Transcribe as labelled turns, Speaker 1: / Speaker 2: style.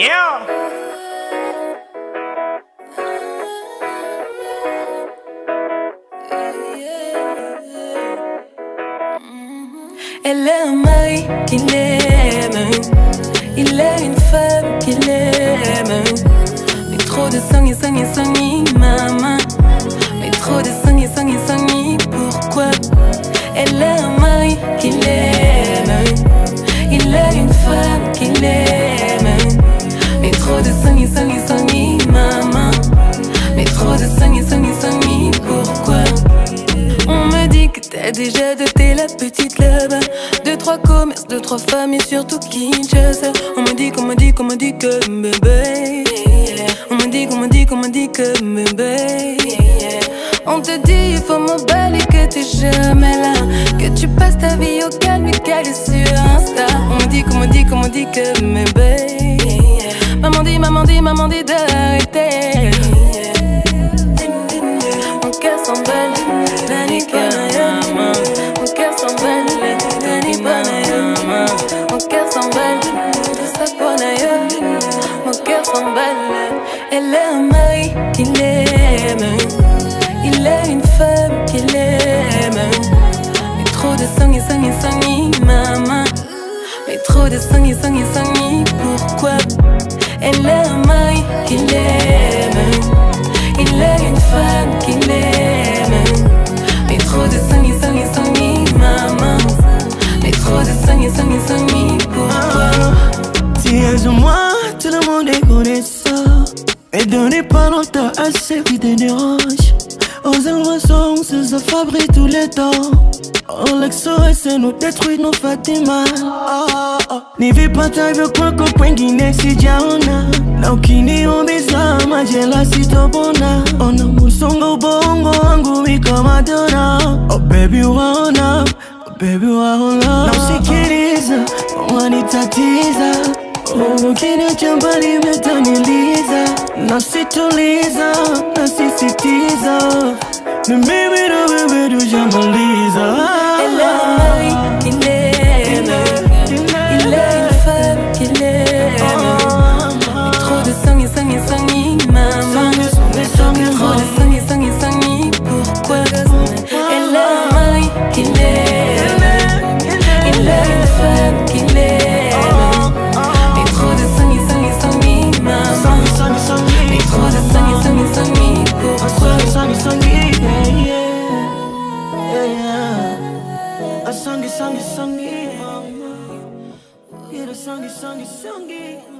Speaker 1: Elle a un mari qui l'aime. Il a une femme qui l'aime. Mais trop de sang et sang et sang maman. Mais trop de sang et sang et sang et sang et maman. Mais trop de et sang et pourquoi? On me dit que t'as déjà doté la petite là-bas Deux, trois commerces, deux, trois femmes et surtout Kinshasa. On me dit qu'on me dit qu'on me dit que bébé. On me dit qu'on me dit qu'on me dit que bébé. On te dit il faut m'emballer que t'es jamais là. Que tu passes ta vie au calme et calé sur Insta mon cœur s'emballe. Mon cœur s'emballe. Mon cœur s'emballe, tout ça pour. Mon cœur s'emballe, elle a un mari qui l'aime. Il a une femme qui l'aime. Mais trop de sang et sang et sang maman. Mais trop de sang et sang et sang pourquoi Elle a un une femme qui l'aime. Mais trop de et sang et maman. Mais trop de
Speaker 2: Si moi, tout le monde est connaissant. Et donnez pas longtemps à ceux qui te dérangent. Aux émotions, se fabriquent tous les temps. On l'ex nous détruit Fatima. Oh, oh. hivyo kwako kwengine sijaona. Na ukiniumiza majela sitopona. Ona musongo ubongo wangu wiko madona oh baby waona. Oh baby waona. Na usikiliza wanitatiza. Ukiniacha mbali umetaniliza nasituliza nasisitiza. Na mimi na sangi, sangi, sangi, mama. The sangi, sangi, sangi.